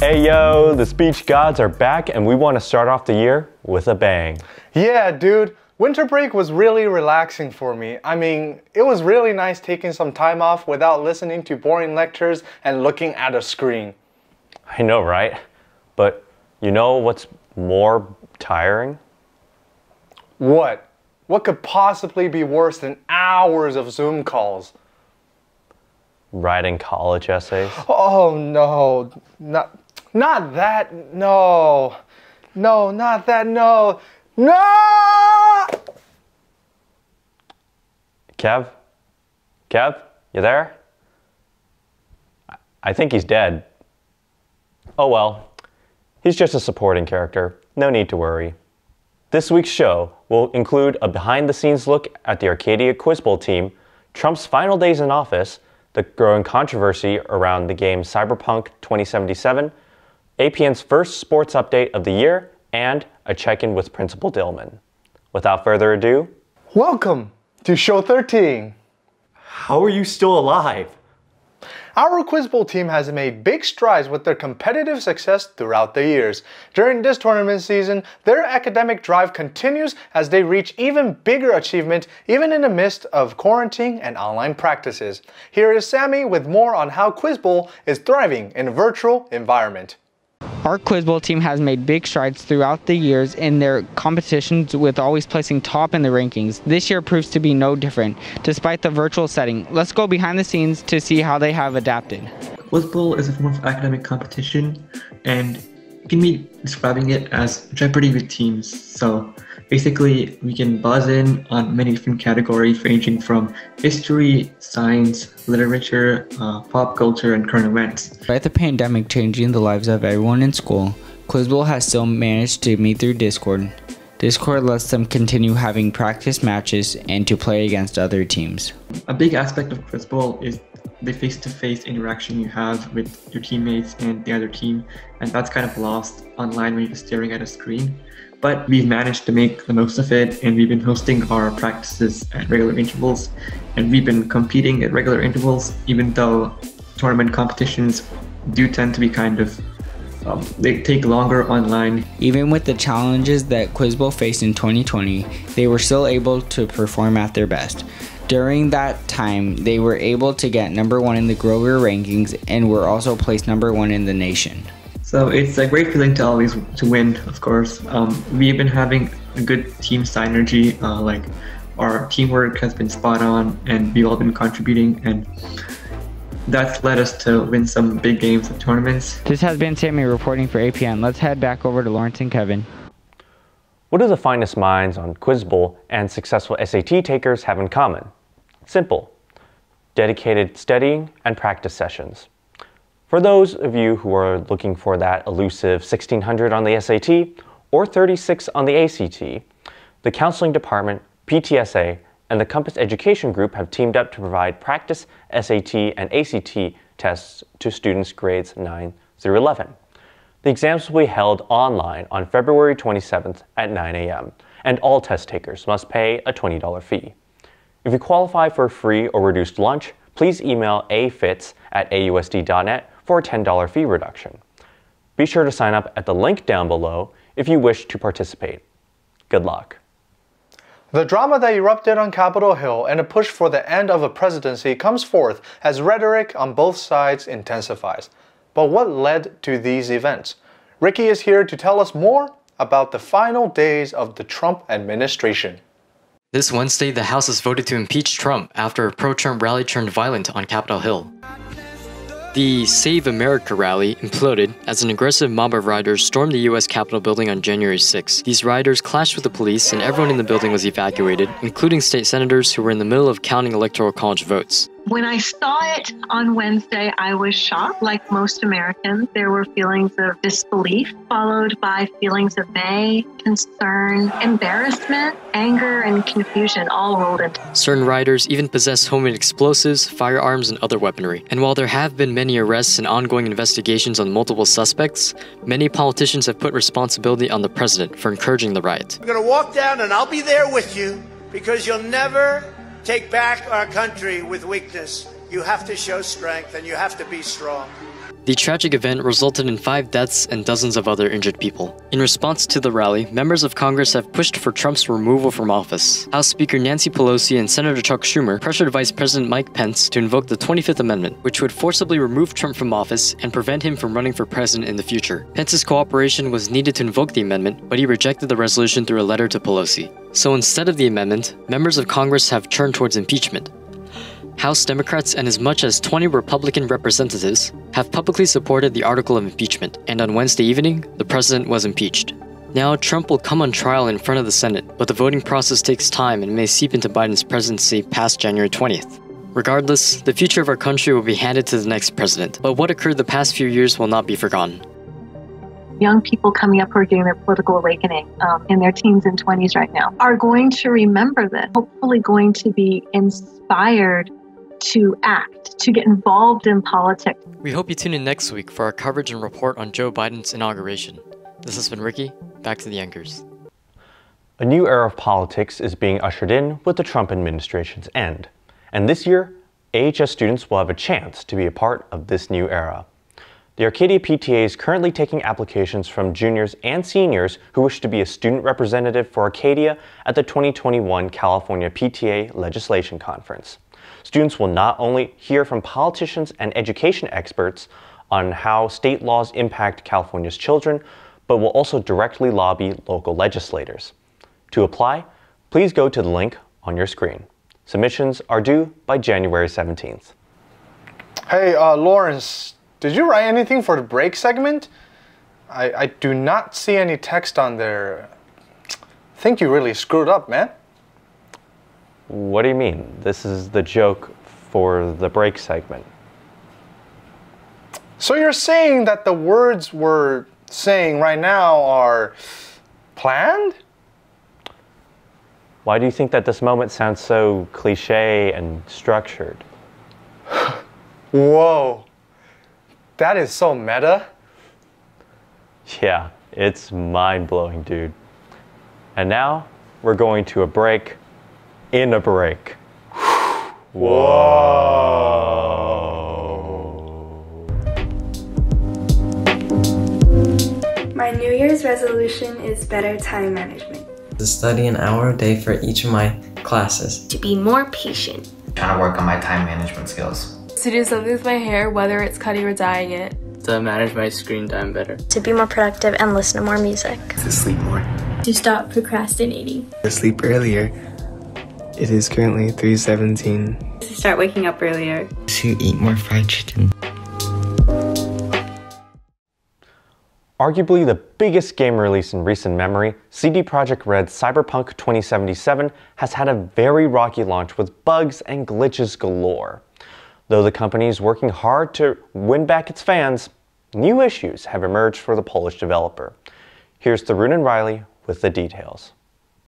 Hey yo, the speech gods are back and we want to start off the year with a bang. Yeah, dude. Winter break was really relaxing for me. I mean, it was really nice taking some time off without listening to boring lectures and looking at a screen. I know, right? But you know what's more tiring? What? What could possibly be worse than hours of Zoom calls? Writing college essays? Oh no, not, not that, no. No, not that, no. No! Kev? Kev? You there? I think he's dead. Oh well, he's just a supporting character. No need to worry. This week's show will include a behind the scenes look at the Arcadia Quiz Bowl team, Trump's final days in office, the growing controversy around the game Cyberpunk 2077, APN's first sports update of the year, and a check in with Principal Dillman. Without further ado, Welcome to show 13. how are you still alive? Our Quiz Bowl team has made big strides with their competitive success throughout the years. During this tournament season, their academic drive continues as they reach even bigger achievement even in the midst of quarantine and online practices. Here is Sammy with more on how Quiz Bowl is thriving in a virtual environment. Our Quiz Bowl team has made big strides throughout the years in their competitions with always placing top in the rankings. This year proves to be no different, despite the virtual setting. Let's go behind the scenes to see how they have adapted. Quiz Bowl is a form of academic competition, and you can be describing it as Jeopardy with teams. So basically, we can buzz in on many different categories ranging from history, science, literature, uh, pop culture, and current events. Despite the pandemic changing the lives of everyone in school, Quiz Bowl has still managed to meet through Discord. Discord lets them continue having practice matches and to play against other teams. A big aspect of Quiz Bowl is the face-to-face interaction you have with your teammates and the other team, and that's kind of lost online when you're staring at a screen. But we've managed to make the most of it, and we've been hosting our practices at regular intervals, and we've been competing at regular intervals, even though tournament competitions do tend to be kind of um, they take longer online. Even with the challenges that Quiz Bowl faced in 2020, they were still able to perform at their best. During that time, they were able to get number one in the Grover rankings and were also placed number one in the nation. So it's a great feeling to always to win, of course. Um, we've been having a good team synergy. Uh, like our teamwork has been spot on, and we've all been contributing, and that's led us to win some big games and tournaments. This has been Sammy reporting for APN. Let's head back over to Lawrence and Kevin. What do the finest minds on Quiz Bowl and successful SAT takers have in common? Simple dedicated studying and practice sessions. For those of you who are looking for that elusive 1600 on the SAT or 36 on the ACT, the Counseling Department, PTSA, and the Compass Education Group have teamed up to provide practice SAT and ACT tests to students grades 9 through 11. The exams will be held online on February 27th at 9 a.m., and all test takers must pay a $20 fee. If you qualify for free or reduced lunch, please email afits at ausd.net for a $10 fee reduction. Be sure to sign up at the link down below if you wish to participate. Good luck. The drama that erupted on Capitol Hill and a push for the end of a presidency comes forth as rhetoric on both sides intensifies. But what led to these events? Ricky is here to tell us more about the final days of the Trump administration. This Wednesday, the House has voted to impeach Trump after a pro Trump rally turned violent on Capitol Hill. The Save America rally imploded as an aggressive mob of rioters stormed the U.S. Capitol building on January 6. These rioters clashed with the police, and everyone in the building was evacuated, including state senators who were in the middle of counting electoral college votes. When I saw it on Wednesday, I was shocked. Like most Americans, there were feelings of disbelief, followed by feelings of may, concern, embarrassment, anger, and confusion all rolled into. Certain rioters even possessed homemade explosives, firearms, and other weaponry. And while there have been many arrests and ongoing investigations on multiple suspects, many politicians have put responsibility on the president for encouraging the riot. We're going to walk down and I'll be there with you because you'll never take back our country with weakness. You have to show strength and you have to be strong. The tragic event resulted in five deaths and dozens of other injured people. In response to the rally, members of Congress have pushed for Trump's removal from office. House Speaker Nancy Pelosi and Senator Chuck Schumer pressured Vice President Mike Pence to invoke the 25th Amendment, which would forcibly remove Trump from office and prevent him from running for president in the future. Pence's cooperation was needed to invoke the amendment, but he rejected the resolution through a letter to Pelosi. So instead of the amendment, members of Congress have turned towards impeachment. House Democrats and as much as 20 Republican representatives have publicly supported the article of impeachment, and on Wednesday evening, the president was impeached. Now, Trump will come on trial in front of the Senate, but the voting process takes time and may seep into Biden's presidency past January 20th. Regardless, the future of our country will be handed to the next president, but what occurred the past few years will not be forgotten. Young people coming up who are getting their political awakening um, in their teens and 20s right now are going to remember this, hopefully, going to be inspired to act, to get involved in politics. We hope you tune in next week for our coverage and report on Joe Biden's inauguration. This has been Ricky. Back to the anchors. A new era of politics is being ushered in with the Trump administration's end. And this year, AHS students will have a chance to be a part of this new era. The Arcadia PTA is currently taking applications from juniors and seniors who wish to be a student representative for Arcadia at the 2021 California PTA Legislation Conference. Students will not only hear from politicians and education experts on how state laws impact California's children, but will also directly lobby local legislators. To apply, please go to the link on your screen. Submissions are due by January 17th. Hey, uh, Lawrence, did you write anything for the break segment? I, I do not see any text on there. I think you really screwed up, man. What do you mean? This is the joke for the break segment. So you're saying that the words we're saying right now are planned? Why do you think that this moment sounds so cliche and structured? Whoa. That is so meta. Yeah, it's mind blowing, dude. And now we're going to a break in a break. Whoa. My New Year's resolution is better time management. To study an hour a day for each of my classes. To be more patient. Trying to work on my time management skills. To do something with my hair, whether it's cutting or dyeing it. To manage my screen time better. To be more productive and listen to more music. To sleep more. To stop procrastinating. To sleep earlier. It is currently 3:17. To start waking up earlier. To eat more fried chicken. Arguably the biggest game release in recent memory, CD Projekt Red's Cyberpunk 2077 has had a very rocky launch with bugs and glitches galore. Though the company is working hard to win back its fans, new issues have emerged for the Polish developer. Here's Tharun and Riley with the details.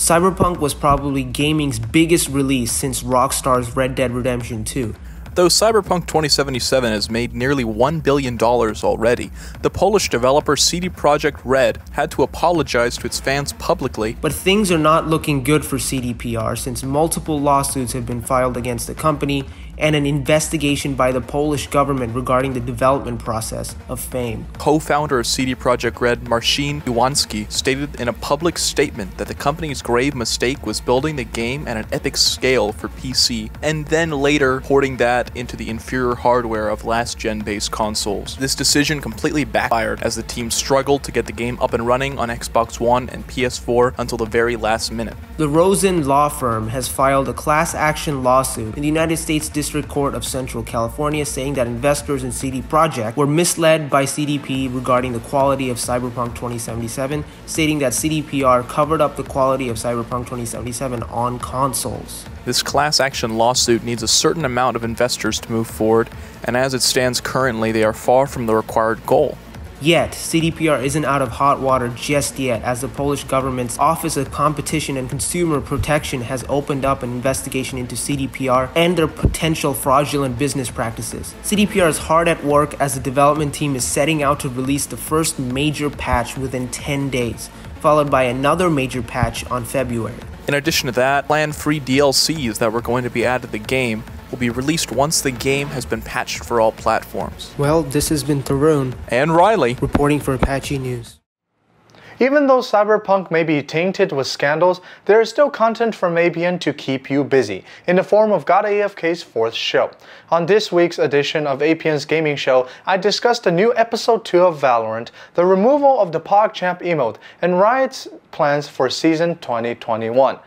Cyberpunk was probably gaming's biggest release since Rockstar's Red Dead Redemption 2. Though Cyberpunk 2077 has made nearly $1 billion already, the Polish developer CD Projekt Red had to apologize to its fans publicly. But things are not looking good for CDPR since multiple lawsuits have been filed against the company and an investigation by the Polish government regarding the development process of Fame. Co-founder of CD Projekt Red, Marcin Iwiński, stated in a public statement that the company's grave mistake was building the game at an epic scale for PC, and then later porting that into the inferior hardware of last-gen based consoles. This decision completely backfired as the team struggled to get the game up and running on Xbox One and PS4 until the very last minute. The Rosen law firm has filed a class action lawsuit in the United States District District Court of Central California saying that investors in CD Projekt were misled by CDP regarding the quality of Cyberpunk 2077, stating that CDPR covered up the quality of Cyberpunk 2077 on consoles. This class action lawsuit needs a certain amount of investors to move forward, and as it stands currently, they are far from the required goal. Yet, CDPR isn't out of hot water just yet, as the Polish government's Office of Competition and Consumer Protection has opened up an investigation into CDPR and their potential fraudulent business practices. CDPR is hard at work as the development team is setting out to release the first major patch within 10 days, followed by another major patch on February. In addition to that, planned free DLCs that were going to be added to the game will be released once the game has been patched for all platforms. Well, this has been Tharun and Riley reporting for Apache News. Even though Cyberpunk may be tainted with scandals, there is still content from APN to keep you busy, in the form of God AFK's fourth show. On this week's edition of APN's gaming show, I discussed the new episode 2 of Valorant, the removal of the PogChamp emote, and Riot's plans for season 2021.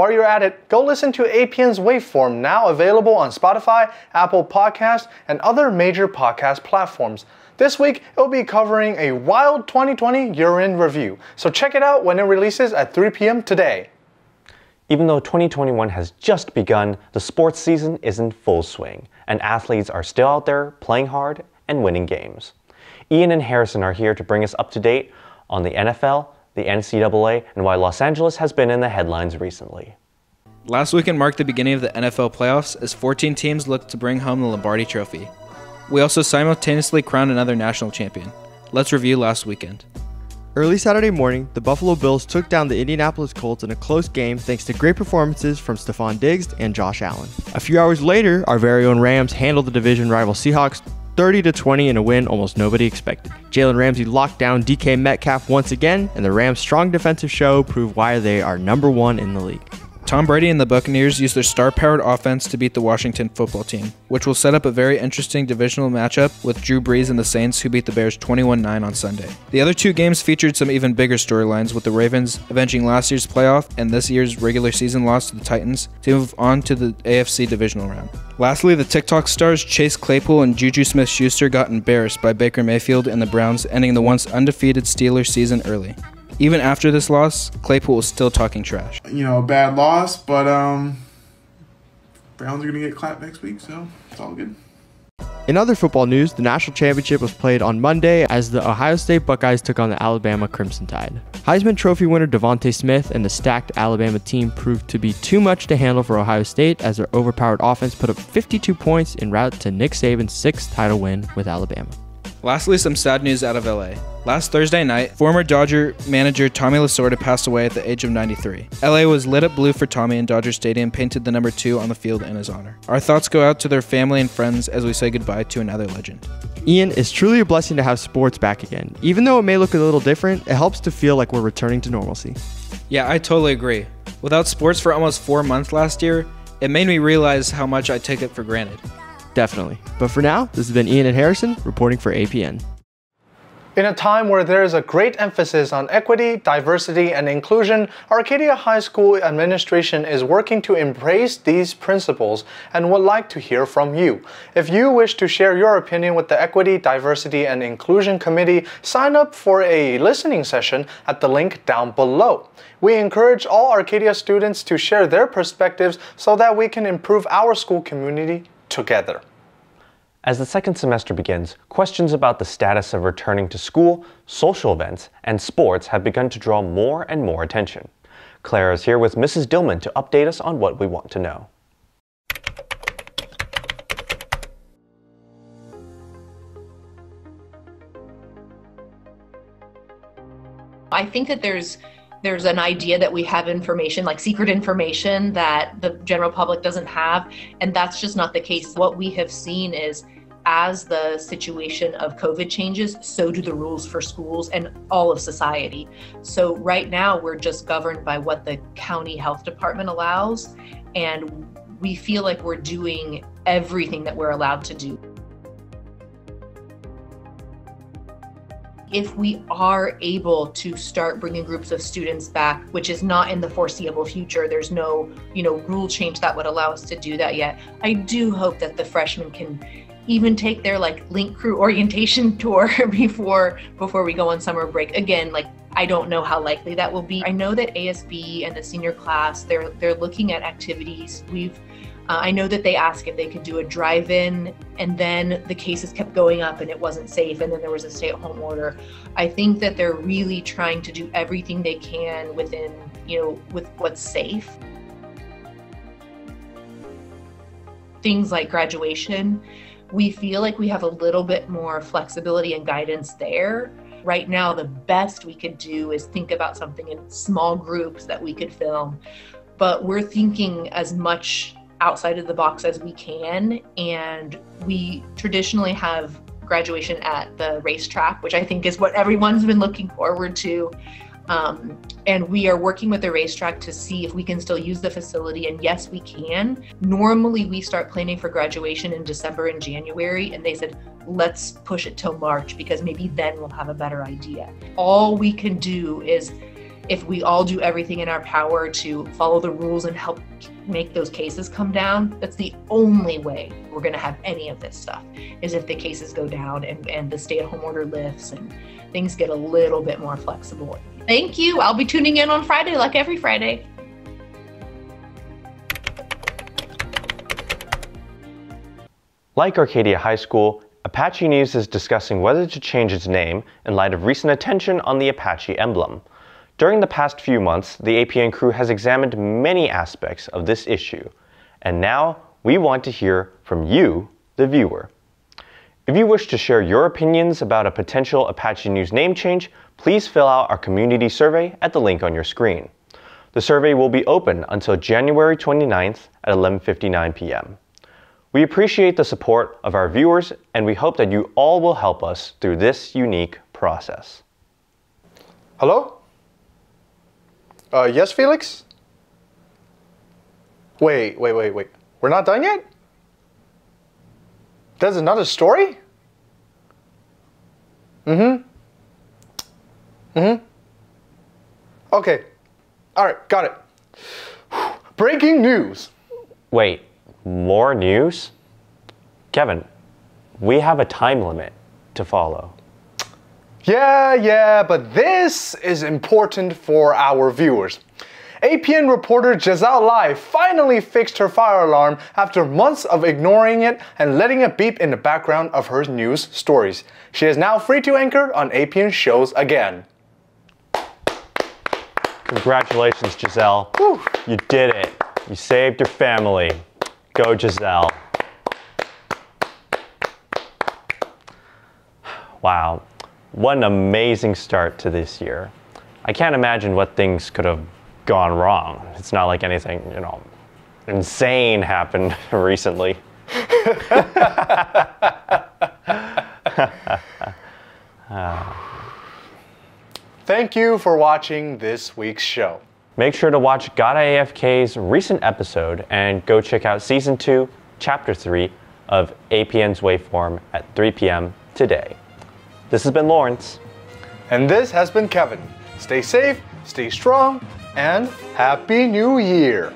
While you're at it, go listen to APN's Waveform, now available on Spotify, Apple Podcasts, and other major podcast platforms. This week, it'll be covering a wild 2020 year in review, so check it out when it releases at 3 p.m. today. Even though 2021 has just begun, the sports season is in full swing, and athletes are still out there playing hard and winning games. Ian and Harrison are here to bring us up to date on the NFL, the NCAA, and why Los Angeles has been in the headlines recently. Last weekend marked the beginning of the NFL playoffs as 14 teams looked to bring home the Lombardi Trophy. We also simultaneously crowned another national champion. Let's review last weekend. Early Saturday morning, the Buffalo Bills took down the Indianapolis Colts in a close game thanks to great performances from Stefon Diggs and Josh Allen. A few hours later, our very own Rams handled the division rival Seahawks 30 to 20 in a win almost nobody expected. Jalen Ramsey locked down DK Metcalf once again, and the Rams' strong defensive show proved why they are number one in the league. Tom Brady and the Buccaneers used their star powered offense to beat the Washington football team, which will set up a very interesting divisional matchup with Drew Brees and the Saints, who beat the Bears 21 9 on Sunday. The other two games featured some even bigger storylines, with the Ravens avenging last year's playoff and this year's regular season loss to the Titans to move on to the AFC divisional round. Lastly, the TikTok stars Chase Claypool and Juju Smith Schuster got embarrassed by Baker Mayfield and the Browns, ending the once undefeated Steelers season early. Even after this loss, Claypool was still talking trash. You know, bad loss, but um, Browns are gonna get clapped next week, so it's all good. In other football news, the national championship was played on Monday as the Ohio State Buckeyes took on the Alabama Crimson Tide. Heisman Trophy winner DeVonta Smith and the stacked Alabama team proved to be too much to handle for Ohio State as their overpowered offense put up 52 points en route to Nick Saban's sixth title win with Alabama. Lastly, some sad news out of LA. Last Thursday night, former Dodger manager Tommy Lasorda passed away at the age of 93. LA was lit up blue for Tommy and Dodger Stadium painted the number 2 on the field in his honor. Our thoughts go out to their family and friends as we say goodbye to another legend. Ian, it's truly a blessing to have sports back again. Even though it may look a little different, it helps to feel like we're returning to normalcy. Yeah, I totally agree. Without sports for almost 4 months last year, it made me realize how much I take it for granted. Definitely. But for now, this has been Ian and Harrison reporting for APN. In a time where there is a great emphasis on equity, diversity, and inclusion, Arcadia High School administration is working to embrace these principles and would like to hear from you. If you wish to share your opinion with the Equity, Diversity, and Inclusion Committee, sign up for a listening session at the link down below. We encourage all Arcadia students to share their perspectives so that we can improve our school community together. As the second semester begins, questions about the status of returning to school, social events, and sports have begun to draw more and more attention. Clara is here with Mrs. Dillman to update us on what we want to know. I think that there's there's an idea that we have information like secret information that the general public doesn't have and that's just not the case. What we have seen is as the situation of covid changes so do the rules for schools and all of society. So right now we're just governed by what the county health department allows and we feel like we're doing everything that we're allowed to do if we are able to start bringing groups of students back which is not in the foreseeable future there's no you know rule change that would allow us to do that yet. I do hope that the freshmen can even take their like link crew orientation tour before before we go on summer break. Again like i don't know how likely that will be. I know that asb and the senior class they're they're looking at activities. We've uh, I know that they asked if they could do a drive in, and then the cases kept going up and it wasn't safe, and then there was a stay at home order. I think that they're really trying to do everything they can within, you know, with what's safe. Things like graduation, we feel like we have a little bit more flexibility and guidance there. Right now, the best we could do is think about something in small groups that we could film, but we're thinking as much outside of the box as we can. And we traditionally have graduation at the racetrack, which I think is what everyone's been looking forward to. Um, and we are working with the racetrack to see if we can still use the facility. And yes, we can. Normally, we start planning for graduation in December and January, and they said, let's push it till March because maybe then we'll have a better idea. All we can do is if we all do everything in our power to follow the rules and help make those cases come down, that's the only way we're going to have any of this stuff is if the cases go down and, and the stay at home order lifts and things get a little bit more flexible. Thank you. I'll be tuning in on Friday like every Friday. Like Arcadia High School, Apache News is discussing whether to change its name in light of recent attention on the Apache emblem. During the past few months, the APN crew has examined many aspects of this issue, and now we want to hear from you, the viewer. If you wish to share your opinions about a potential Apache News name change, please fill out our community survey at the link on your screen. The survey will be open until January 29th at 11:59 p.m. We appreciate the support of our viewers and we hope that you all will help us through this unique process. Hello? Uh, yes, Felix? Wait, wait, wait, wait. We're not done yet? There's another story? Mm-hmm. Mm-hmm. Okay. All right, got it. Breaking news. Wait, more news? Kevin, we have a time limit to follow. Yeah, yeah, but this is important for our viewers. APN reporter Giselle Lai finally fixed her fire alarm after months of ignoring it and letting it beep in the background of her news stories. She is now free to anchor on APN shows again. Congratulations, Giselle. Whew. You did it. You saved your family. Go, Giselle. Wow, what an amazing start to this year. I can't imagine what things could have gone wrong. It's not like anything, you know, insane happened recently. Thank you for watching this week's show. Make sure to watch God AFK's recent episode and go check out Season 2, Chapter 3 of APN's Waveform at 3 p.m. today. This has been Lawrence. And this has been Kevin. Stay safe, stay strong, and Happy New Year!